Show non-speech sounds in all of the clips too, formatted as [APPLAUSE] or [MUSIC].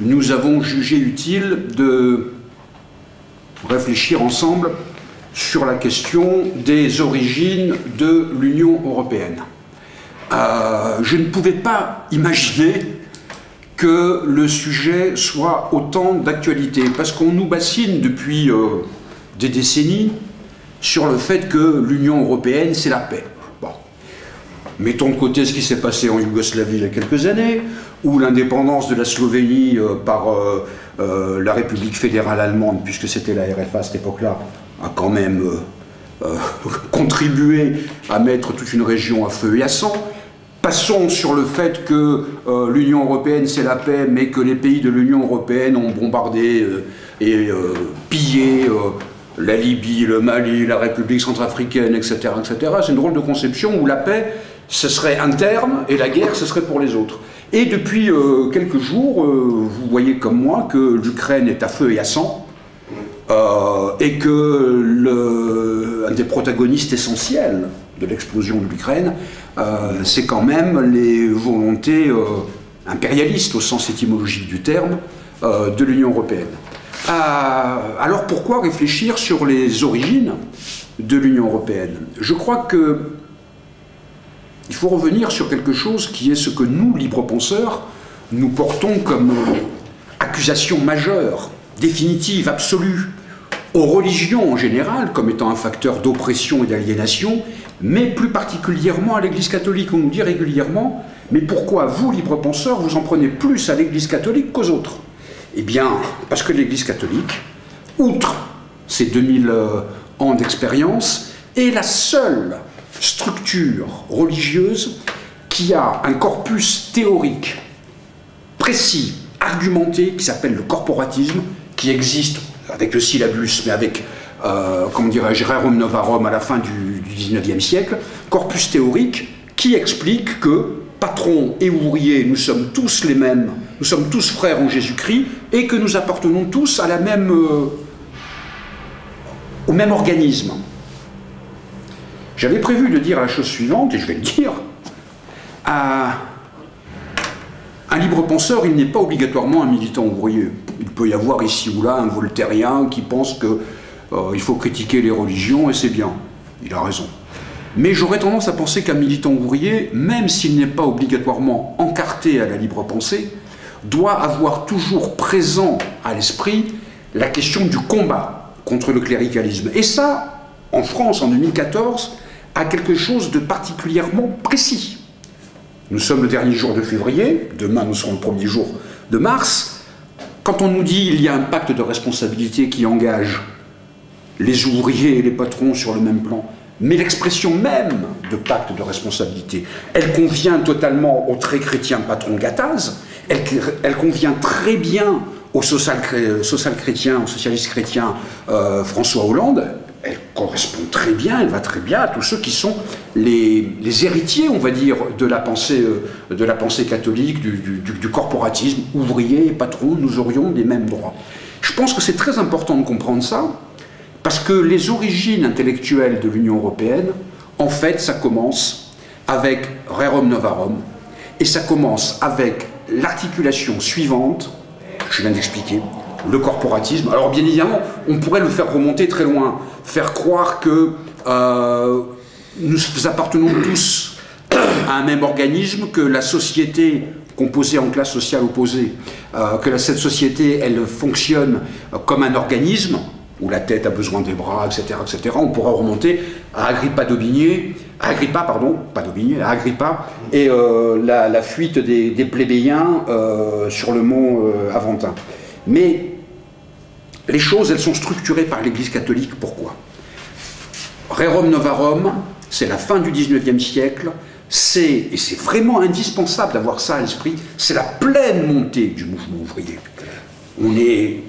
nous avons jugé utile de réfléchir ensemble sur la question des origines de l'Union européenne. Euh, je ne pouvais pas imaginer que le sujet soit autant d'actualité, parce qu'on nous bassine depuis euh, des décennies sur le fait que l'Union européenne, c'est la paix. Mettons de côté ce qui s'est passé en Yougoslavie il y a quelques années, ou l'indépendance de la Slovénie euh, par la République fédérale allemande, puisque c'était la RFA à cette époque-là, a quand même [LAUGHS] contribué à mettre toute une région à feu et à sang. Passons sur le fait que euh, l'Union européenne c'est la paix, mais que les pays de l'Union européenne ont bombardé euh, et euh, pillé la Libye, le Mali, la République centrafricaine, etc. etc. C'est une drôle de conception où la paix, ce serait interne et la guerre, ce serait pour les autres. Et depuis quelques jours, vous voyez comme moi que l'Ukraine est à feu et à sang, et que le, un des protagonistes essentiels de l'explosion de l'Ukraine, euh, c'est quand même les volontés euh, impérialistes au sens étymologique du terme euh, de l'Union européenne. alors pourquoi réfléchir sur les origines de l'Union européenne? Je crois que il faut revenir sur quelque chose qui est ce que nous, libres penseurs, nous portons comme accusation majeure, définitive, absolue, aux religions en général comme étant un facteur d'oppression et d'aliénation, mais plus particulièrement à l'Église catholique. On nous dit régulièrement, mais pourquoi vous, libres penseurs, vous en prenez plus à l'Église catholique qu'aux autres? Eh bien, parce que l'Église catholique, outre ses 2000 euh, ans d'expérience, est la seule structure religieuse qui a un corpus théorique précis, argumenté, qui s'appelle le corporatisme, qui existe avec le syllabus, mais avec, euh, comment dirais-je, Rerum Novarum à la fin du, 19e siècle, corpus théorique qui explique que patrons et ouvriers, nous sommes tous les mêmes, nous sommes tous frères en Jésus-Christ, et que nous appartenons tous euh, au même organisme. J'avais prévu de dire la chose suivante, et je vais le dire. Un libre penseur, il n'est pas obligatoirement un militant ouvrier. Il peut y avoir ici ou là un voltairien qui pense qu'il euh, faut critiquer les religions et c'est bien. Il a raison. Mais j'aurais tendance à penser qu'un militant ouvrier, même s'il n'est pas obligatoirement encarté à la libre pensée, doit avoir toujours présent à l'esprit la question du combat contre le cléricalisme. Et ça, en France, en 2014, a quelque chose de particulièrement précis. Nous sommes le dernier jour de février, demain nous serons le premier jour de mars. Quand on nous dit qu'il y a un pacte de responsabilité qui engage les ouvriers et les patrons sur le même plan, mais l'expression même de pacte de responsabilité, elle convient totalement au très chrétien patron Gattaz, elle, convient très bien au social, chrétien, au socialiste chrétien euh, François Hollande, correspond très bien, elle va très bien à tous ceux qui sont les, héritiers, on va dire, de la pensée, euh, de la pensée catholique, du, corporatisme, ouvrier, patron, nous aurions les mêmes droits. Je pense que c'est très important de comprendre ça, parce que les origines intellectuelles de l'Union européenne, en fait, ça commence avec Rerum Novarum, et ça commence avec l'articulation suivante, je viens d'expliquer, le corporatisme. Alors bien évidemment, on pourrait le faire remonter très loin, faire croire que euh, nous appartenons tous à un même organisme, que la société composée en classes sociales opposées, euh, que cette société, elle fonctionne comme un organisme, où la tête a besoin des bras, etc., etc. On pourra remonter à Agrippa d'Aubigné, Agrippa, pardon, pas d'Aubigné, Agrippa, et euh, la, fuite des, plébéiens sur le mont Aventin. Mais les choses, elles sont structurées par l'Église catholique. Pourquoi? Rerum Novarum, c'est la fin du 19e siècle, c'est, et c'est vraiment indispensable d'avoir ça à l'esprit, c'est la pleine montée du mouvement ouvrier. On est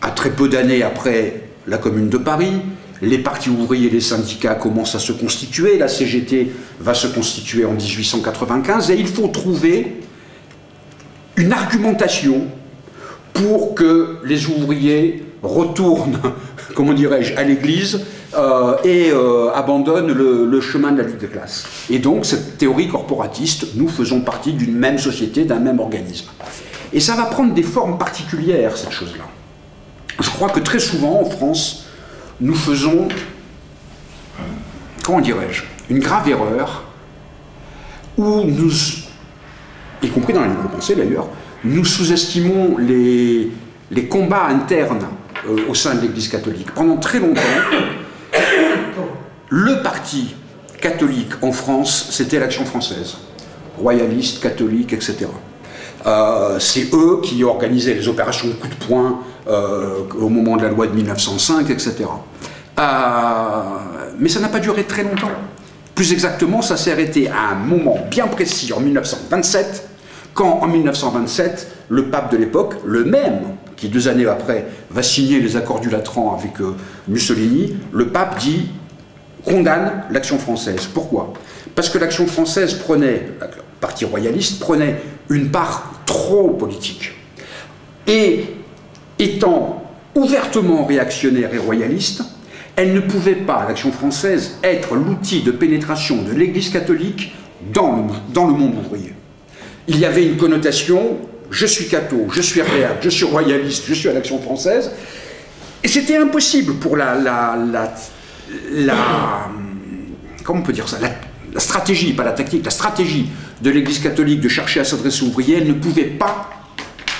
à très peu d'années après la Commune de Paris, les partis ouvriers et les syndicats commencent à se constituer, la CGT va se constituer en 1895, et il faut trouver une argumentation pour que les ouvriers retournent, [LAUGHS] comment dirais-je, à l'église euh, et euh, abandonnent le, chemin de la lutte de classe. Et donc, cette théorie corporatiste, nous faisons partie d'une même société, d'un même organisme. Et ça va prendre des formes particulières, cette chose-là. Je crois que très souvent, en France, nous faisons, comment dirais-je, une grave erreur où nous, y compris dans la libre pensée d'ailleurs, nous sous-estimons les, combats internes euh, au sein de l'Église catholique. Pendant très longtemps, le parti catholique en France, c'était l'Action française, royaliste, catholique, etc. Euh, c'est eux qui organisaient les opérations de coup de poing euh, au moment de la loi de 1905, etc. mais ça n'a pas duré très longtemps. Plus exactement, ça s'est arrêté à un moment bien précis, en 1927, quand en 1927, le pape de l'époque, le même qui deux années après va signer les accords du Latran avec euh, Mussolini, le pape dit condamne l'action française. Pourquoi? Parce que l'action française prenait, le parti royaliste prenait une part trop politique. Et étant ouvertement réactionnaire et royaliste, elle ne pouvait pas, l'action française, être l'outil de pénétration de l'Église catholique dans le, dans le monde ouvrier. Il y avait une connotation je suis catho, je suis réel, je suis royaliste, je suis à l'action française. Et c'était impossible pour la, la, la, comment on peut dire ça, la, stratégie, pas la tactique, la stratégie de l'Église catholique de chercher à s'adresser aux ouvriers, elle ne pouvait pas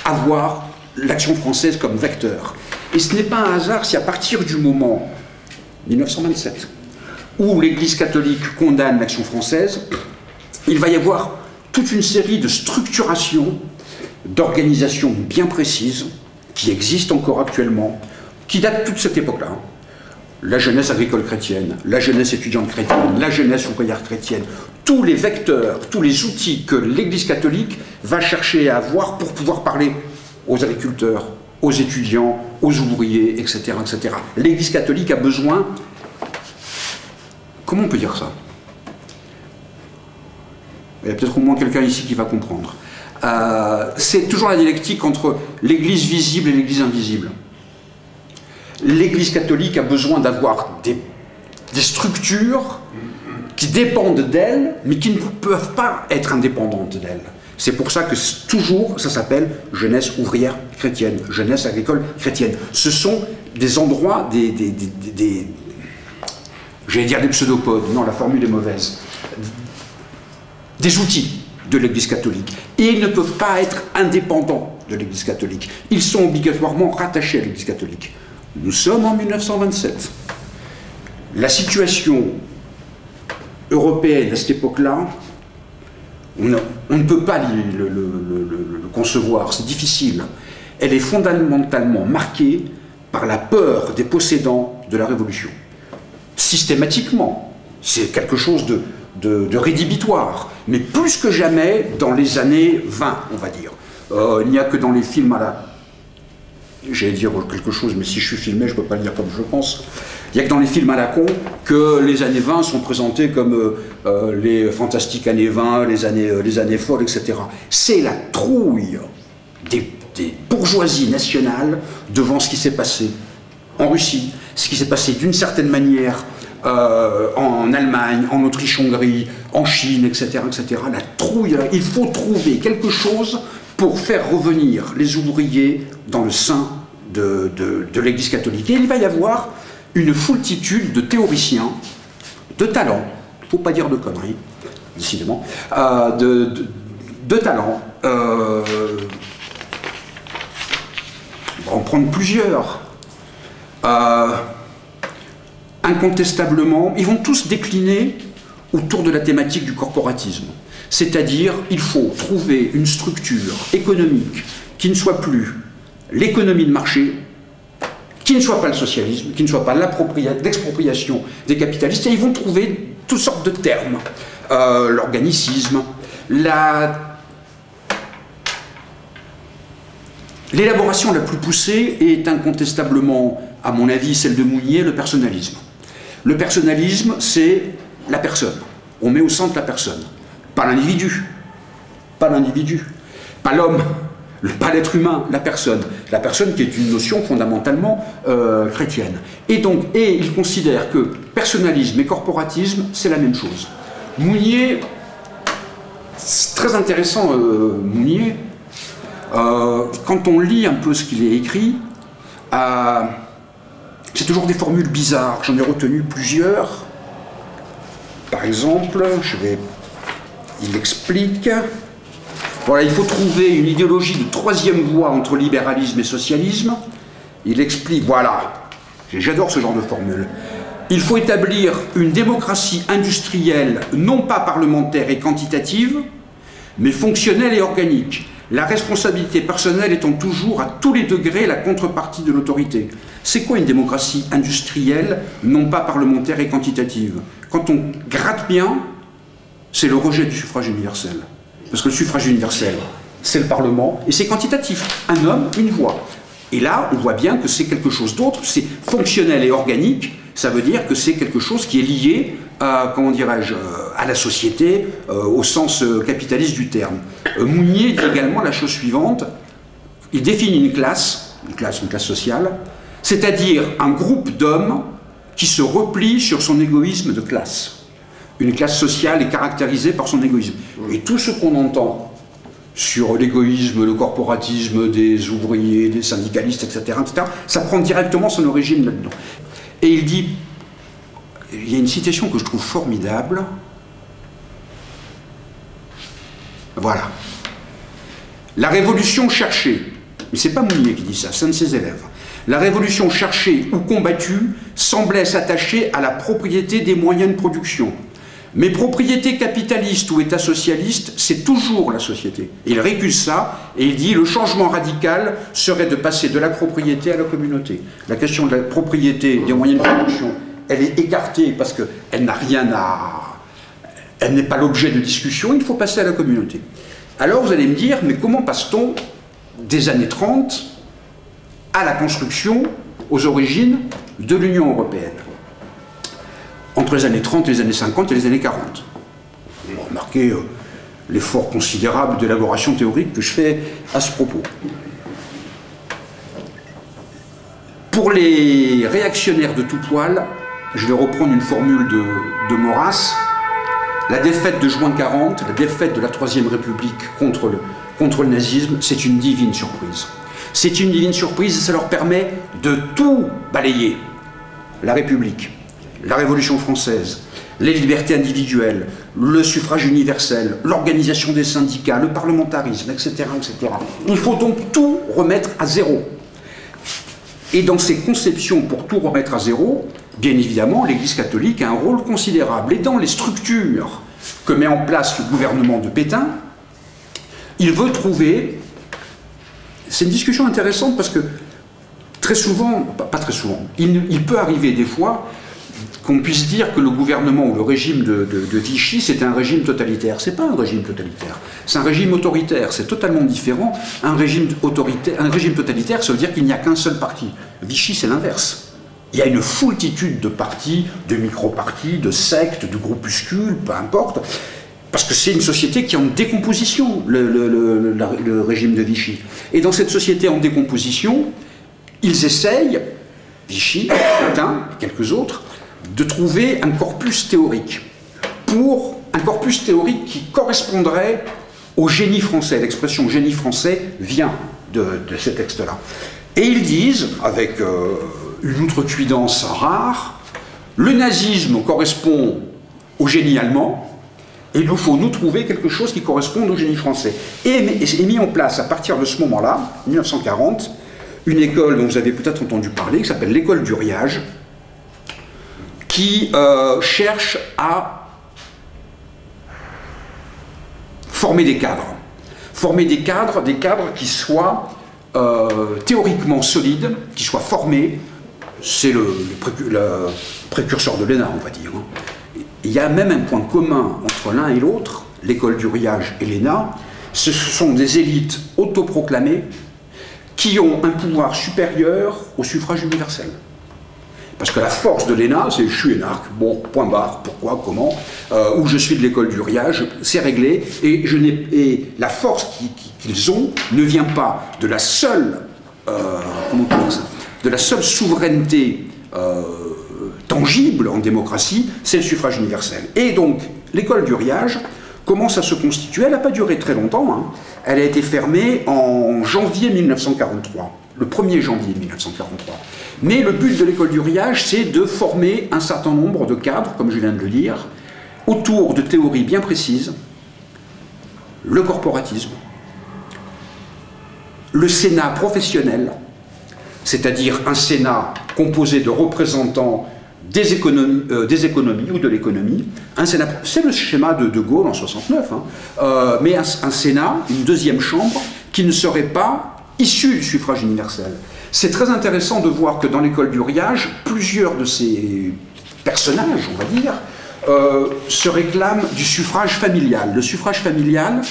avoir l'action française comme vecteur. Et ce n'est pas un hasard si à partir du moment 1927 où l'Église catholique condamne l'action française, il va y avoir toute une série de structurations d'organisations bien précises qui existent encore actuellement, qui datent de toute cette époque-là. Hein. La jeunesse agricole chrétienne, la jeunesse étudiante chrétienne, la jeunesse ouvrière chrétienne, tous les vecteurs, tous les outils que l'Église catholique va chercher à avoir pour pouvoir parler aux agriculteurs, aux étudiants, aux ouvriers, etc. etc. L'Église catholique a besoin... Comment on peut dire ça? Il y a peut-être au moins quelqu'un ici qui va comprendre. Euh, c'est toujours la dialectique entre l'Église visible et l'Église invisible. L'Église catholique a besoin d'avoir des, structures qui dépendent d'elle, mais qui ne peuvent pas être indépendantes d'elle. C'est pour ça que toujours, ça s'appelle jeunesse ouvrière chrétienne, jeunesse agricole chrétienne. Ce sont des endroits, des, j'allais dire des pseudopodes, non, la formule est mauvaise, des outils de l'Église catholique. Et ils ne peuvent pas être indépendants de l'Église catholique. Ils sont obligatoirement rattachés à l'Église catholique. Nous sommes en 1927. La situation européenne à cette époque-là, on, ne peut pas le, concevoir, c'est difficile. Elle est fondamentalement marquée par la peur des possédants de la Révolution. Systématiquement. C'est quelque chose de, de, rédhibitoire, mais plus que jamais dans les années 20, on va dire. Euh, il n'y a que dans les films à la... J'allais dire quelque chose, mais si je suis filmé, je ne peux pas le dire comme je pense. Il n'y a que dans les films à la con que les années 20 sont présentées comme euh, euh, les fantastiques années 20, les années, les années folles, etc. C'est la trouille des, des bourgeoisies nationales devant ce qui s'est passé en Russie, ce qui s'est passé d'une certaine manière euh, en Allemagne, en Autriche-Hongrie, en Chine, etc., etc. La trouille, il faut trouver quelque chose pour faire revenir les ouvriers dans le sein de, l'Église catholique. Et il va y avoir une foultitude de théoriciens, de talents, faut pas dire de conneries, décidément, euh, de, talents. Euh, on va en prendre plusieurs incontestablement, ils vont tous décliner autour de la thématique du corporatisme. C'est-à-dire, il faut trouver une structure économique qui ne soit plus l'économie de marché, qui ne soit pas le socialisme, qui ne soit pas l'expropriation des capitalistes, et ils vont trouver toutes sortes de termes. Euh, l'organicisme, la... L'élaboration la plus poussée est incontestablement, à mon avis, celle de Mounier, le personnalisme. Le personnalisme, c'est la personne. On met au centre la personne. Pas l'individu. Pas l'individu. Pas l'homme. Pas l'être humain, la personne. La personne qui est une notion fondamentalement euh, chrétienne. Et donc, et il considère que personnalisme et corporatisme, c'est la même chose. Mounier, c'est très intéressant, euh, Mounier, euh, quand on lit un peu ce qu'il est écrit, c'est toujours des formules bizarres. J'en ai retenu plusieurs. Par exemple, je vais. Il explique. Voilà, il faut trouver une idéologie de troisième voie entre libéralisme et socialisme. Il explique, voilà, j'adore ce genre de formule. Il faut établir une démocratie industrielle, non pas parlementaire et quantitative, mais fonctionnelle et organique. La responsabilité personnelle étant toujours à tous les degrés la contrepartie de l'autorité. C'est quoi une démocratie industrielle, non pas parlementaire et quantitative? Quand on gratte bien, c'est le rejet du suffrage universel. Parce que le suffrage universel, c'est le Parlement, et c'est quantitatif. Un homme, une voix. Et là, on voit bien que c'est quelque chose d'autre, c'est fonctionnel et organique, ça veut dire que c'est quelque chose qui est lié à, comment dirais-je, euh, à la société euh, au sens euh, capitaliste du terme. Mounier dit également la chose suivante, il définit une classe, une classe sociale, c'est-à-dire un groupe d'hommes qui se replie sur son égoïsme de classe. Une classe sociale est caractérisée par son égoïsme. Et tout ce qu'on entend sur l'égoïsme, le corporatisme des ouvriers, des syndicalistes, etc., etc., ça prend directement son origine là-dedans. Et il dit, il y a une citation que je trouve formidable. Voilà. La révolution cherchée, mais c'est pas Mounier qui dit ça, c'est un de ses élèves. La révolution cherchée ou combattue semblait s'attacher à la propriété des moyens de production. Mais propriété capitaliste ou État socialiste, c'est toujours la société. il récuse ça et il dit le changement radical serait de passer de la propriété à la communauté. La question de la propriété des moyens de production, elle est écartée parce qu'elle n'a rien à... Elle n'est pas l'objet de discussion, il faut passer à la communauté. Alors vous allez me dire, mais comment passe-t-on des années 30 à la construction, aux origines de l'Union européenne entre les années 30 et les années 50 et les années 40. Vous remarquez euh, l'effort considérable d'élaboration théorique que je fais à ce propos. Pour les réactionnaires de tout poil, je vais reprendre une formule de, de Maurras. La défaite de juin 40, la défaite de la Troisième République contre le nazisme, c'est une divine surprise. C'est une divine surprise et ça leur permet de tout balayer. La République, la Révolution française, les libertés individuelles, le suffrage universel, l'organisation des syndicats, le parlementarisme, etc.. Il faut donc tout remettre à zéro. Et dans ces conceptions pour tout remettre à zéro, bien évidemment, l'Église catholique a un rôle considérable. Et dans les structures que met en place le gouvernement de Pétain, il veut trouver... C'est une discussion intéressante parce que très souvent, pas très souvent, il, peut arriver des fois qu'on puisse dire que le gouvernement ou le régime de, Vichy, c'est un régime totalitaire. C'est pas un régime totalitaire, c'est un régime autoritaire, c'est totalement différent. Un régime, autoritaire, un régime totalitaire, ça veut dire qu'il n'y a qu'un seul parti. Vichy, c'est l'inverse. Il y a une foultitude de partis, de micro-partis, de sectes, de groupuscules, peu importe, parce que c'est une société qui est en décomposition, le, régime de Vichy. Et dans cette société en décomposition, ils essayent, Vichy, Pétain, et quelques autres, de trouver un corpus théorique pour un corpus théorique qui correspondrait au génie français. L'expression génie français vient de, ces textes-là. Et ils disent, avec euh, une outrecuidance rare, le nazisme correspond au génie allemand, il nous faut nous trouver quelque chose qui corresponde au génie français. Et mis en place à partir de ce moment-là, 1940, une école dont vous avez peut-être entendu parler, qui s'appelle l'école du riage, qui euh, cherche à former des cadres. Former des cadres, des cadres qui soient euh, théoriquement solides, qui soient formés. C'est le, précurseur de l'ENA, on va dire. Hein. Il y a même un point commun entre l'un et l'autre, l'école du riage et l'ENA. Ce sont des élites autoproclamées qui ont un pouvoir supérieur au suffrage universel. Parce que la force de l'ENA, c'est je suis énarque, bon, point barre, pourquoi, comment, euh, ou je suis de l'école du riage, c'est réglé, et, la force qu'ils ont ne vient pas de la seule, euh, comment ça, de la seule souveraineté euh, tangible en démocratie, c'est le suffrage universel. Et donc, l'école du riage commence à se constituer. Elle n'a pas duré très longtemps. Hein. Elle a été fermée en janvier 1943, le 1er janvier 1943. Mais le but de l'école du riage, c'est de former un certain nombre de cadres, comme je viens de le dire, autour de théories bien précises, le corporatisme, le Sénat professionnel, c'est-à-dire un Sénat composé de représentants des économies, euh, des économies ou de l'économie. C'est le schéma de De Gaulle en 69, hein. euh, mais un, Sénat, une deuxième chambre, qui ne serait pas issu du suffrage universel. C'est très intéressant de voir que dans l'école du riage, plusieurs de ces personnages, on va dire, euh, se réclament du suffrage familial. Le suffrage familial,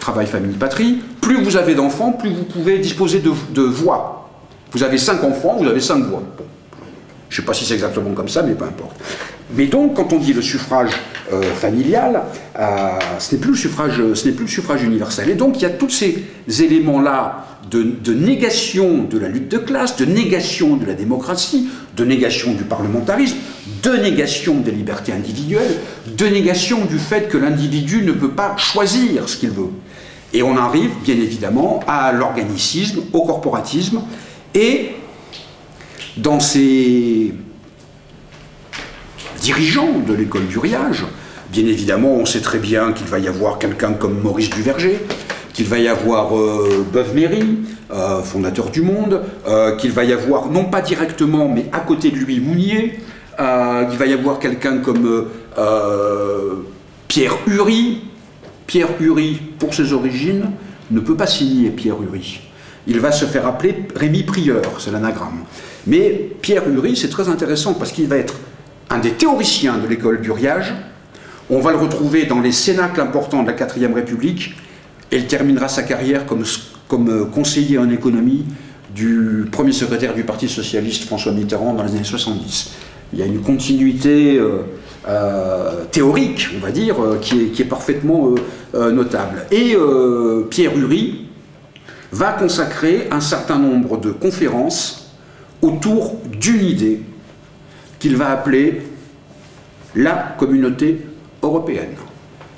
travail, famille, patrie, plus vous avez d'enfants, plus vous pouvez disposer de voix. Vous avez cinq enfants, vous avez cinq voix. Je ne sais pas si c'est exactement comme ça, mais peu importe. Mais donc, quand on dit le suffrage euh, familial, euh, ce n'est plus, le suffrage, plus le suffrage universel. Et donc, il y a tous ces éléments-là de, négation de la lutte de classe, de négation de la démocratie, de négation du parlementarisme, de négation des libertés individuelles, de négation du fait que l'individu ne peut pas choisir ce qu'il veut. Et on arrive, bien évidemment, à l'organicisme, au corporatisme, et dans ces dirigeants de l'école du riage, bien évidemment, on sait très bien qu'il va y avoir quelqu'un comme Maurice Duverger, qu'il va y avoir euh, Beuve-Méry, euh, fondateur du Monde, euh, qu'il va y avoir, non pas directement, mais à côté de lui, Mounier, qu'il va y avoir quelqu'un comme Pierre Uri. Pierre Uri, pour ses origines, ne peut pas signer Pierre Uri. Il va se faire appeler Rémi Prieur, c'est l'anagramme. Mais Pierre Uri, c'est très intéressant parce qu'il va être un des théoriciens de l'école du riage. On va le retrouver dans les cénacles importants de la 4ème République et il terminera sa carrière comme, euh, conseiller en économie du premier secrétaire du Parti Socialiste François Mitterrand dans les années 70. Il y a une continuité euh, euh, théorique, on va dire, qui, est, parfaitement notable. Et Pierre Uri va consacrer un certain nombre de conférences autour d'une idée qu'il va appeler la communauté européenne.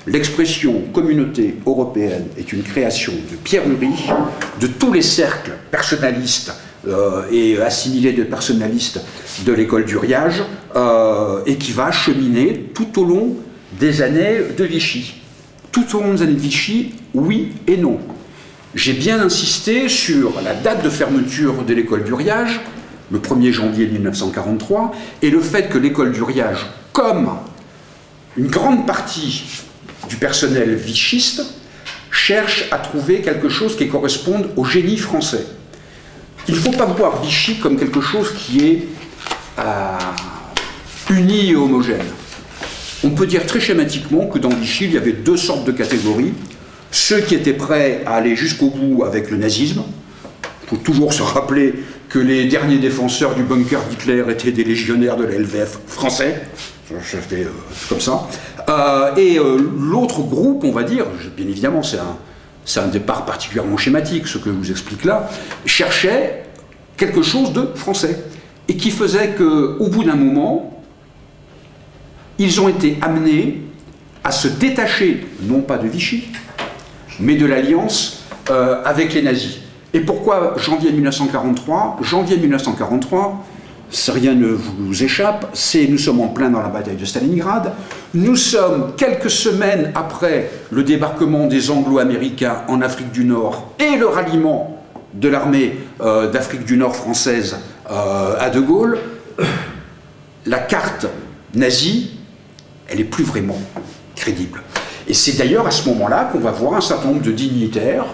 L'expression communauté européenne est une création de Pierre Uri, de tous les cercles personnalistes euh, et assimilés de personnalistes de l'école du riage, euh, et qui va cheminer tout au long des années de Vichy. Tout au long des années de Vichy, oui et non. J'ai bien insisté sur la date de fermeture de l'école du riage, le 1er janvier 1943, et le fait que l'école du riage, comme une grande partie du personnel vichiste, cherche à trouver quelque chose qui corresponde au génie français. Il ne faut pas voir Vichy comme quelque chose qui est euh, uni et homogène. On peut dire très schématiquement que dans Vichy, il y avait deux sortes de catégories. Ceux qui étaient prêts à aller jusqu'au bout avec le nazisme, il faut toujours se rappeler que les derniers défenseurs du bunker d'Hitler étaient des légionnaires de la français. Je fais euh, comme ça. Euh, et euh, l'autre groupe, on va dire, bien évidemment, c'est un, un départ particulièrement schématique, ce que je vous explique là, cherchait quelque chose de français. Et qui faisait qu'au bout d'un moment, ils ont été amenés à se détacher, non pas de Vichy, mais de l'alliance avec les nazis. Et pourquoi janvier 1943 Janvier 1943, si rien ne vous échappe, c'est nous sommes en plein dans la bataille de Stalingrad. Nous sommes quelques semaines après le débarquement des Anglo-Américains en Afrique du Nord et le ralliement de l'armée euh, d'Afrique du Nord française euh, à De Gaulle. La carte nazie, elle n'est plus vraiment crédible. Et c'est d'ailleurs à ce moment-là qu'on va voir un certain nombre de dignitaires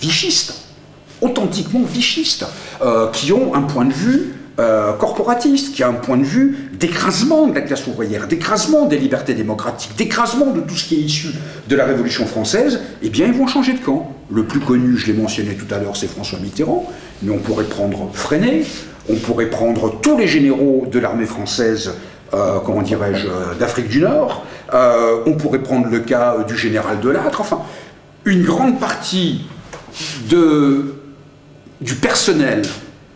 vichistes authentiquement vichistes, euh, qui ont un point de vue euh, corporatiste, qui a un point de vue d'écrasement de la classe ouvrière, d'écrasement des libertés démocratiques, d'écrasement de tout ce qui est issu de la Révolution française, eh bien ils vont changer de camp. Le plus connu, je l'ai mentionné tout à l'heure, c'est François Mitterrand, mais on pourrait prendre Freinet, on pourrait prendre tous les généraux de l'armée française, euh, comment dirais-je, d'Afrique du Nord, on pourrait prendre le cas du général Delattre, enfin, une grande partie de du personnel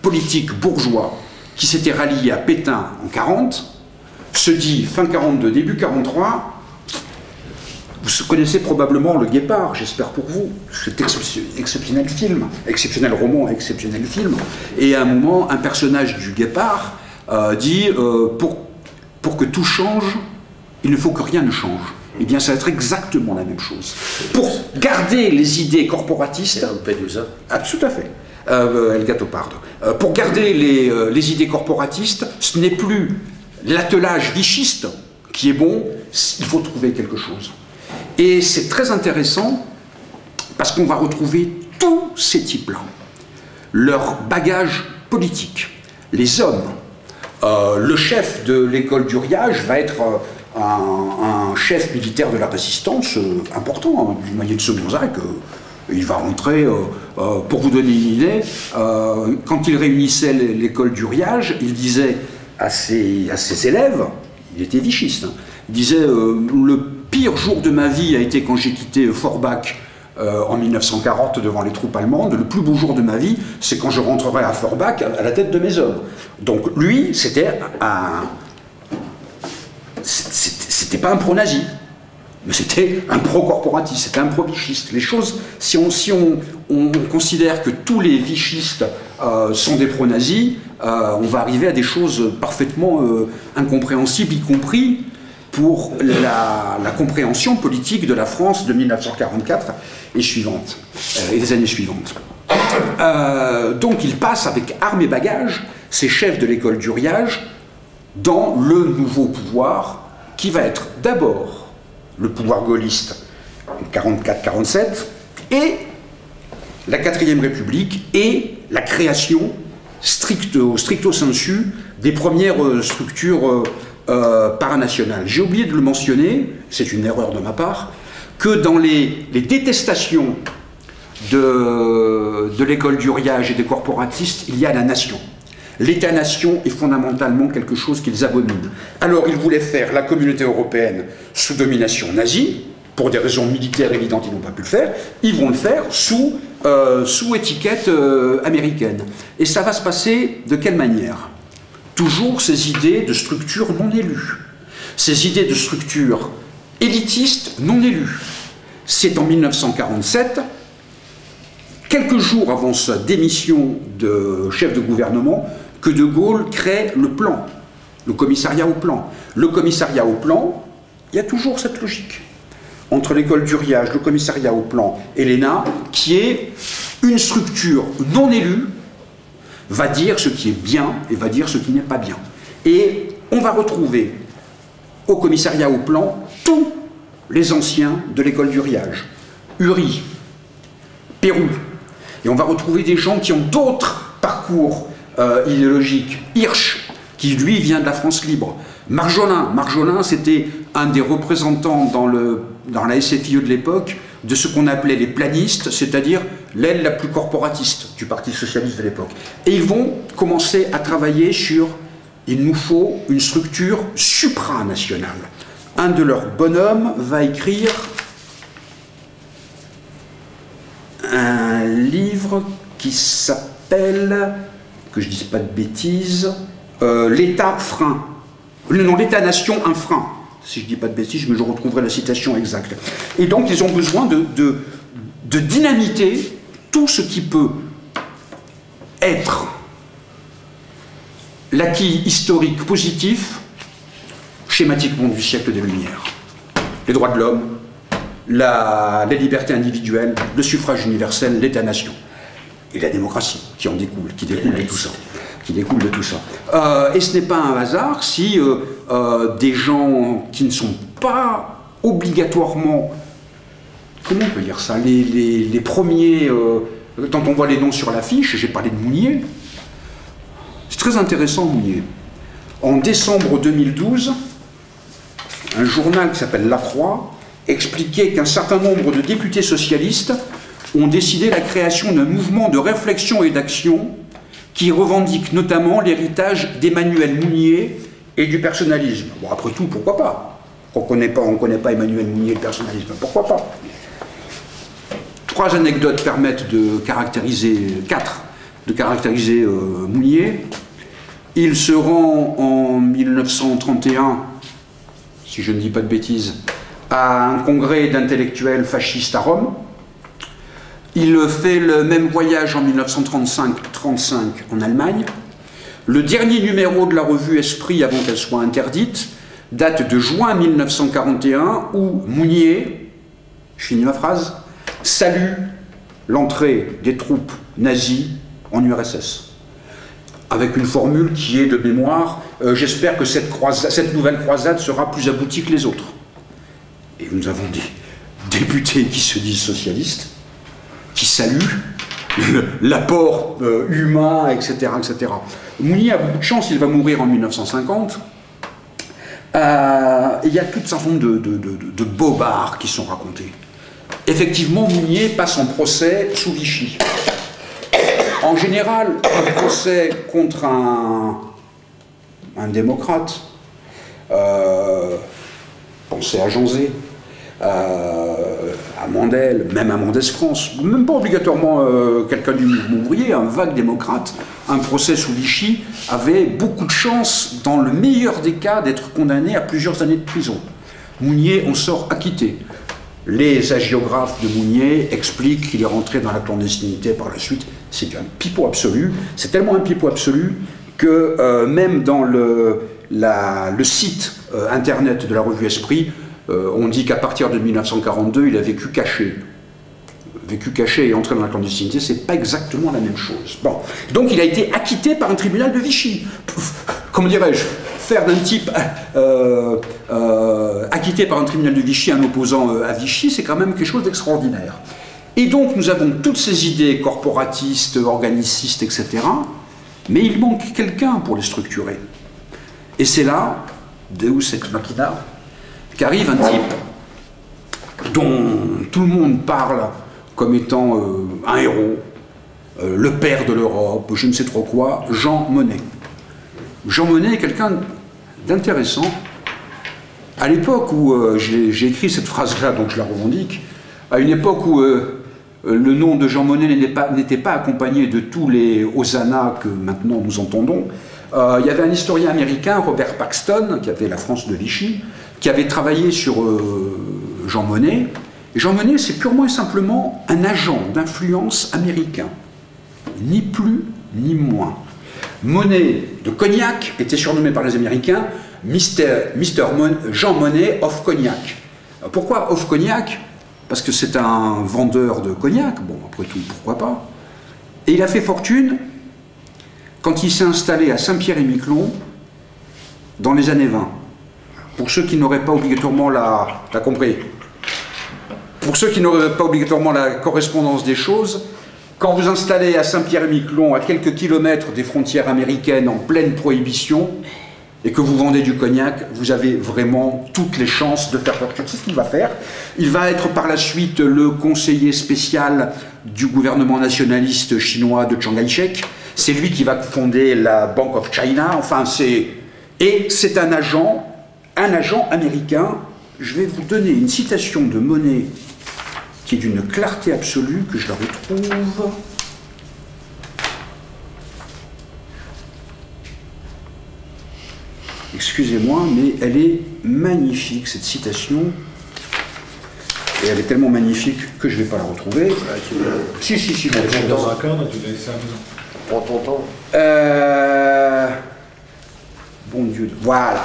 politique bourgeois qui s'était rallié à Pétain en 40 se dit fin 42, début 43, Vous connaissez probablement Le Guépard, j'espère pour vous. Cet exceptionnel film, exceptionnel roman, exceptionnel film. Et à un moment, un personnage du Guépard euh, dit euh, pour, pour que tout change, il ne faut que rien ne change. Eh bien, ça va être exactement la même chose. Pour garder les idées corporatistes. Ah, tout à fait. Euh, El Gato Pardo. Euh, pour garder les, les idées corporatistes, ce n'est plus l'attelage vichiste qui est bon, il faut trouver quelque chose. Et c'est très intéressant parce qu'on va retrouver tous ces types-là, leur bagage politique, les hommes. Euh, le chef de l'école d'Uriage va être euh, un, chef militaire de la résistance euh, important, hein, du maillet de Semonzac. Il va rentrer, pour vous donner une idée, quand il réunissait l'école d'Uriage, il disait à ses, à élèves, il était vichiste, hein, il disait le pire jour de ma vie a été quand j'ai quitté Forbach euh, en 1940 devant les troupes allemandes. Le plus beau jour de ma vie, c'est quand je rentrerai à Forbach à la tête de mes hommes. Donc lui, c'était un. C'était pas un pro-nazi, mais c'était un pro-corporatiste, c'était un pro-vichiste. Les choses, si on, si on, on, considère que tous les vichistes euh, sont des pro-nazis, euh, on va arriver à des choses parfaitement incompréhensibles, y compris pour la, compréhension politique de la France de 1944 et suivante, euh, et des années suivantes. Euh, donc il passe avec armes et bagages, ces chefs de l'école d'Uriage, dans le nouveau pouvoir qui va être d'abord le pouvoir gaulliste en 44-47 et la quatrième république et la création stricto, stricto sensu des premières euh, structures euh, paranational. J'ai oublié de le mentionner, c'est une erreur de ma part, que dans les, détestations de, de l'école du riage et des corporatistes, il y a la nation. L'État-nation est fondamentalement quelque chose qu'ils abominent. Alors ils voulaient faire la communauté européenne sous domination nazie, pour des raisons militaires évidentes, ils n'ont pas pu le faire, ils vont le faire sous, euh, étiquette euh, américaine. Et ça va se passer de quelle manière? Toujours ces idées de structure non élues, ces idées de structure élitiste non élues. C'est en 1947, quelques jours avant sa démission de chef de gouvernement, que De Gaulle crée le plan, le commissariat au plan. Le commissariat au plan, il y a toujours cette logique entre l'école d'Uriage, le commissariat au plan et l'ENA, qui est une structure non élue va dire ce qui est bien et va dire ce qui n'est pas bien. Et on va retrouver au commissariat au plan tous les anciens de l'école du riage. Uri, Pérou. Et on va retrouver des gens qui ont d'autres parcours euh, idéologiques. Hirsch, qui lui vient de la France libre. Marjolin, Marjolin c'était un des représentants dans, le, dans la SFIE de l'époque de ce qu'on appelait les planistes, c'est-à-dire l'aile la plus corporatiste du Parti socialiste de l'époque. Et ils vont commencer à travailler sur il nous faut une structure supranationale. Un de leurs bonhommes va écrire un livre qui s'appelle, que je dise pas de bêtises, euh, L'État frein. Non, l'État-nation un frein si je dis pas de bêtises, mais je retrouverai la citation exacte. Et donc, ils ont besoin de, de, dynamiter tout ce qui peut être l'acquis historique positif, schématiquement du siècle des Lumières. Les droits de l'homme, la, les libertés individuelles, le suffrage universel, l'État-nation. Et la démocratie qui en découle, qui découle de tout ça qui découle de tout ça. Euh, et ce n'est pas un hasard si euh, euh, des gens qui ne sont pas obligatoirement, comment on peut dire ça, les, les, premiers, quand on voit les noms sur l'affiche, j'ai parlé de Mounier, c'est très intéressant Mounier. En décembre 2012, un journal qui s'appelle La Croix expliquait qu'un certain nombre de députés socialistes ont décidé la création d'un mouvement de réflexion et d'action qui revendique notamment l'héritage d'Emmanuel Mounier et du personnalisme. Bon, après tout, pourquoi pas? On ne connaît pas, Emmanuel Mounier et le personnalisme, pourquoi pas? Trois anecdotes permettent de caractériser, quatre, de caractériser euh, Mounier. Il se rend en 1931, si je ne dis pas de bêtises, à un congrès d'intellectuels fascistes à Rome. Il fait le même voyage en 1935-35 en Allemagne. Le dernier numéro de la revue Esprit, avant qu'elle soit interdite, date de juin 1941, où Mounier, je finis ma phrase, salue l'entrée des troupes nazies en URSS. Avec une formule qui est de mémoire, euh, j'espère que cette, cette nouvelle croisade sera plus aboutie que les autres. Et nous avons des députés qui se disent socialistes, qui saluent l'apport euh, humain, etc., etc. Mounier a beaucoup de chance, il va mourir en 1950. Euh, il y a toute nombre de, de, bobards qui sont racontés. Effectivement, Mounier passe en procès sous Vichy. En général, un procès contre un, démocrate, euh, pensez à Jean Zé, euh, à Mandel, même à Mendès France, même pas obligatoirement euh, quelqu'un du mouvement ouvrier, un vague démocrate, un procès sous Vichy avait beaucoup de chances, dans le meilleur des cas, d'être condamné à plusieurs années de prison. Mounier en sort acquitté. Les agiographes de Mounier expliquent qu'il est rentré dans la clandestinité par la suite. C'est un pipeau absolu. C'est tellement un pipeau absolu que euh, même dans le site internet de la revue Esprit, euh, on dit qu'à partir de 1942, il a vécu caché. Vécu caché et entré dans la clandestinité, c'est pas exactement la même chose. Bon. Donc il a été acquitté par un tribunal de Vichy. Comment dirais-je? Faire d'un type euh, euh, acquitté par un tribunal de Vichy un opposant à Vichy, c'est quand même quelque chose d'extraordinaire. Et donc nous avons toutes ces idées corporatistes, organicistes, etc. Mais il manque quelqu'un pour les structurer. Et c'est là, Deus ex machina, qu'arrive un type dont tout le monde parle comme étant euh, un héros, euh, le père de l'Europe, je ne sais trop quoi, Jean Monnet. Jean Monnet est quelqu'un d'intéressant. À l'époque où euh, j'ai écrit cette phrase-là, donc je la revendique, à une époque où le nom de Jean Monnet n'était pas, accompagné de tous les hosannas que maintenant nous entendons, il y avait un historien américain, Robert Paxton, qui avait la France de Vichy, qui avait travaillé sur euh, Jean Monnet. Et Jean Monnet, c'est purement et simplement un agent d'influence américain. Ni plus ni moins. Monnet de Cognac était surnommé par les Américains Mr. Jean Monnet of Cognac. pourquoi of Cognac? Parce que c'est un vendeur de cognac, bon après tout pourquoi pas? Et il a fait fortune quand il s'est installé à Saint-Pierre-et-Miquelon dans les années 20 pour ceux qui n'auraient pas obligatoirement la, compris, pour ceux qui n'auraient pas obligatoirement la correspondance des choses, quand vous installez à Saint-Pierre-et-Miquelon, à quelques kilomètres des frontières américaines en pleine prohibition, et que vous vendez du cognac, vous avez vraiment toutes les chances de faire fortune. C'est ce qu'il va faire. Il va être par la suite le conseiller spécial du gouvernement nationaliste chinois de Chiang Kai-shek. C'est lui qui va fonder la Bank of China. Enfin, c'est et c'est un agent un agent américain. Je vais vous donner une citation de Monet qui est d'une clarté absolue, que je la retrouve. Excusez-moi, mais elle est magnifique, cette citation. Et elle est tellement magnifique que je ne vais pas la retrouver. si, si, si. Dans un cadre, tu laisses Prends ton temps. Euh... Bon Dieu. Voilà.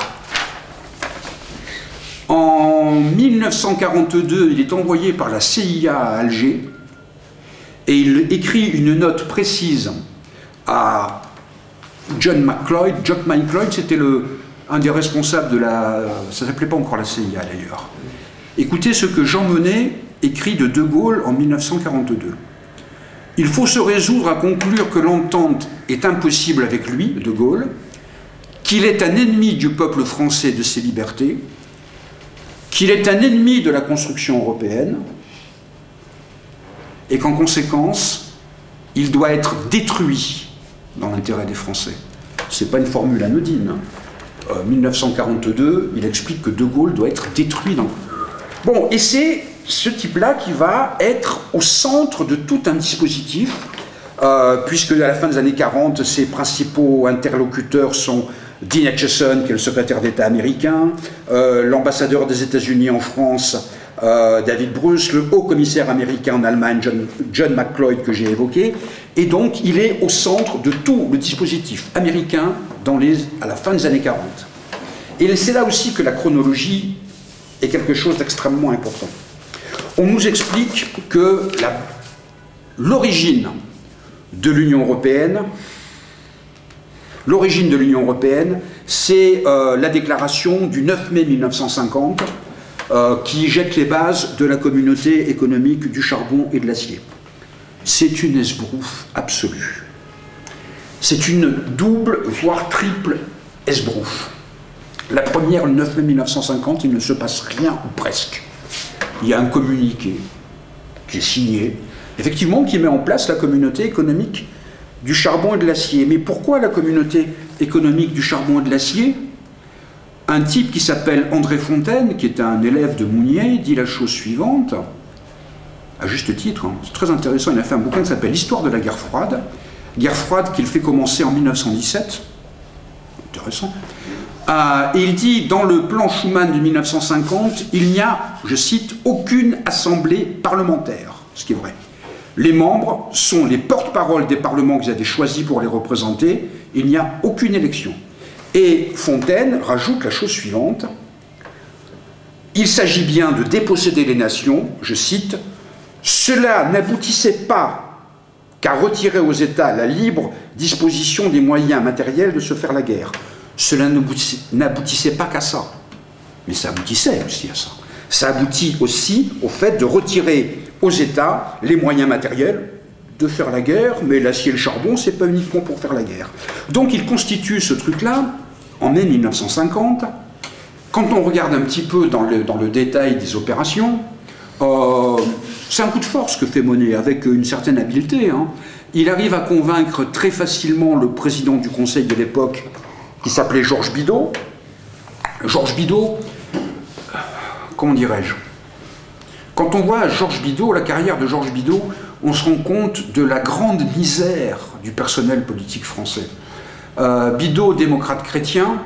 En 1942, il est envoyé par la CIA à Alger et il écrit une note précise à John McCloyd. John McCloyd, c'était un des responsables de la... Ça s'appelait pas encore la CIA d'ailleurs. Écoutez ce que Jean Monnet écrit de De Gaulle en 1942. Il faut se résoudre à conclure que l'entente est impossible avec lui, De Gaulle, qu'il est un ennemi du peuple français de ses libertés, qu'il est un ennemi de la construction européenne et qu'en conséquence, il doit être détruit dans l'intérêt des Français. Ce n'est pas une formule anodine. En 1942, il explique que De Gaulle doit être détruit dans... Bon, et c'est ce type-là qui va être au centre de tout un dispositif, euh, puisque à la fin des années 40, ses principaux interlocuteurs sont Dean Acheson, qui est le secrétaire d'État américain, l'ambassadeur des États-Unis en France, David Bruce, le haut commissaire américain en Allemagne, John, John McCloyd, que j'ai évoqué. Et donc, il est au centre de tout le dispositif américain à la fin des années 40. Et c'est là aussi que la chronologie est quelque chose d'extrêmement important. On nous explique que l'origine de l'Union européenne, l'origine de l'Union européenne, c'est euh, la déclaration du 9 mai 1950 euh, qui jette les bases de la communauté économique du charbon et de l'acier. C'est une esbrouffe absolue. C'est une double, voire triple esbrouffe. La première, le 9 mai 1950, il ne se passe rien, ou presque. Il y a un communiqué qui est signé, effectivement, qui met en place la communauté économique du charbon et de l'acier. Mais pourquoi la communauté économique du charbon et de l'acier? Un type qui s'appelle André Fontaine, qui est un élève de Mounier, dit la chose suivante, à juste titre, hein. c'est très intéressant, il a fait un bouquin qui s'appelle L'histoire de la guerre froide, guerre froide qu'il fait commencer en 1917, intéressant, euh, il dit, dans le plan Schuman de 1950, il n'y a, je cite, aucune assemblée parlementaire, ce qui est vrai. Les membres sont les porte-parole des parlements que vous avez choisis pour les représenter, il n'y a aucune élection. Et Fontaine rajoute la chose suivante, il s'agit bien de déposséder les nations, je cite, cela n'aboutissait pas qu'à retirer aux États la libre disposition des moyens matériels de se faire la guerre cela n'aboutissait pas qu'à ça. Mais ça aboutissait aussi à ça. Ça aboutit aussi au fait de retirer aux États les moyens matériels de faire la guerre, mais l'acier et le charbon, c'est pas uniquement pour faire la guerre. Donc il constitue ce truc-là, en mai 1950. Quand on regarde un petit peu dans le, détail des opérations, euh, c'est un coup de force que fait Monet, avec une certaine habileté. Hein. Il arrive à convaincre très facilement le président du Conseil de l'époque, qui s'appelait Georges Bidault. Georges Bidault, comment dirais-je? Quand on voit Georges Bidault, la carrière de Georges Bidault, on se rend compte de la grande misère du personnel politique français. Euh, Bidault, démocrate chrétien,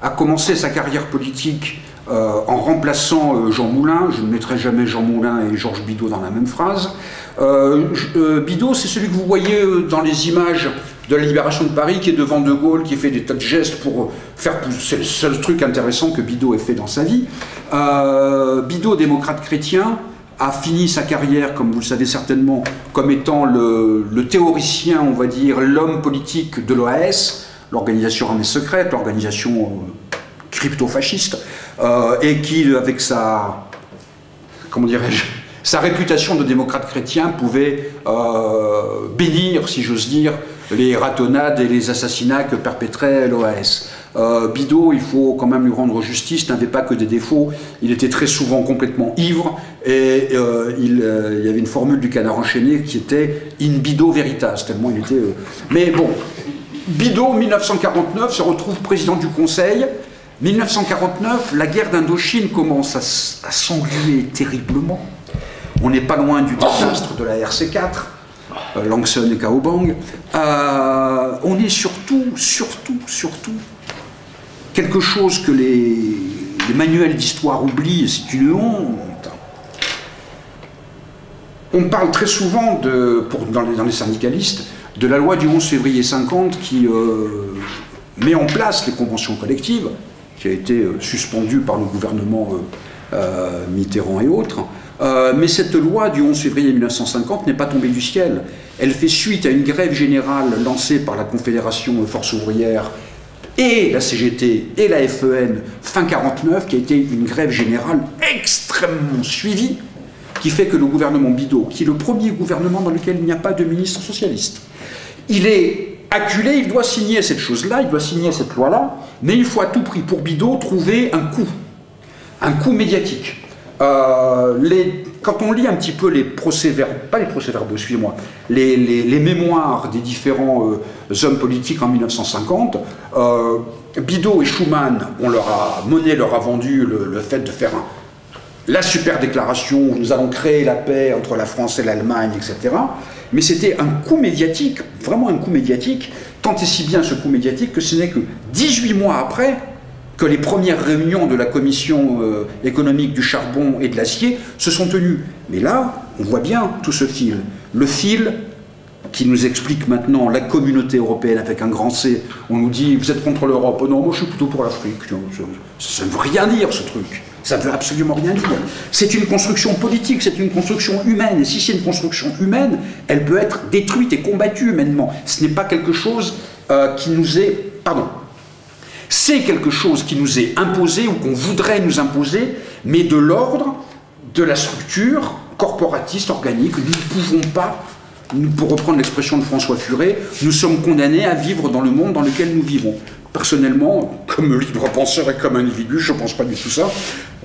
a commencé sa carrière politique euh, en remplaçant euh, Jean Moulin. Je ne mettrai jamais Jean Moulin et Georges Bidault dans la même phrase. Bidault, c'est celui que vous voyez dans les images de la libération de Paris qui est devant De Gaulle, qui fait des tas de gestes pour faire... C'est le seul truc intéressant que Bidot ait fait dans sa vie. Euh, Bidot, démocrate chrétien, a fini sa carrière, comme vous le savez certainement, comme étant le, théoricien, on va dire, l'homme politique de l'OAS, l'organisation armée secrète, l'organisation euh, crypto-fasciste, euh, et qui, avec sa... comment dirais-je sa réputation de démocrate chrétien pouvait bénir, si j'ose dire, les ratonnades et les assassinats que perpétrait l'OAS. Euh, Bidot, il faut quand même lui rendre justice, n'avait pas que des défauts, il était très souvent complètement ivre, et euh, euh, il, y avait une formule du canard enchaîné qui était in Bidot veritas, tellement il était... Mais bon, Bidot, 1949, se retrouve président du Conseil, 1949, la guerre d'Indochine commence à, à terriblement. On n'est pas loin du désastre de la RC4. Euh, Langson et Kaobang, euh, on est surtout, surtout, surtout quelque chose que les, manuels d'histoire oublient, c'est une honte. On parle très souvent, dans, les, syndicalistes, de la loi du 11 février 50 qui euh, met en place les conventions collectives, qui a été suspendue par le gouvernement Mitterrand et autres, euh, mais cette loi du 11 février 1950 n'est pas tombée du ciel. Elle fait suite à une grève générale lancée par la Confédération Force ouvrière et la CGT et la FEN fin 49, qui a été une grève générale extrêmement suivie, qui fait que le gouvernement Bidot, qui est le premier gouvernement dans lequel il n'y a pas de ministre socialiste, il est acculé, il doit signer cette chose-là, il doit signer cette loi-là, mais il faut à tout prix pour Bidot trouver un coup, un coup médiatique. Euh, quand on lit un petit peu les procès-verbaux, pas les procès-verbaux, excusez-moi, les, mémoires des différents euh, hommes politiques en 1950, euh, Bidault et Schumann, on leur a, Monet leur a vendu le, fait de faire la super déclaration nous allons créer la paix entre la France et l'Allemagne, etc. Mais c'était un coup médiatique, vraiment un coup médiatique, tant et si bien ce coup médiatique que ce n'est que 18 mois après que les premières réunions de la commission euh, économique du charbon et de l'acier se sont tenues. Mais là, on voit bien tout ce fil. Le fil qui nous explique maintenant la communauté européenne avec un grand C. On nous dit, vous êtes contre l'Europe. non, moi je suis plutôt pour l'Afrique. Ça ne veut rien dire ce truc. Ça ne veut absolument rien dire. C'est une construction politique, c'est une construction humaine. Et si c'est une construction humaine, elle peut être détruite et combattue humainement. Ce n'est pas quelque chose euh, qui nous est... Pardon. C'est quelque chose qui nous est imposé ou qu'on voudrait nous imposer, mais de l'ordre de la structure corporatiste, organique. Nous ne pouvons pas pour reprendre l'expression de François Furet, nous sommes condamnés à vivre dans le monde dans lequel nous vivons. Personnellement, comme libre penseur et comme individu, je ne pense pas du tout ça.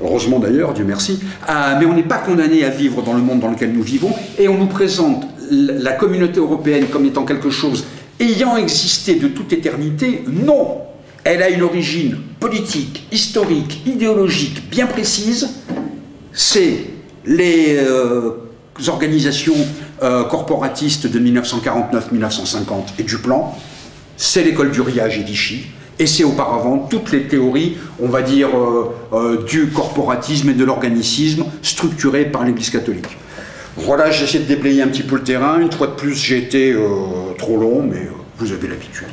Heureusement d'ailleurs, Dieu merci. Euh, mais on n'est pas condamné à vivre dans le monde dans lequel nous vivons et on nous présente la communauté européenne comme étant quelque chose ayant existé de toute éternité. Non Elle a une origine politique, historique, idéologique bien précise. C'est les euh, organisations euh, corporatistes de 1949-1950 et du plan, c'est l'école du riage et d'Ichy, et c'est auparavant toutes les théories, on va dire, euh, du corporatisme et de l'organicisme structurées par l'Église catholique. Voilà, j'essaie de déblayer un petit peu le terrain. Une fois de plus, j'ai été trop long, mais vous avez l'habitude.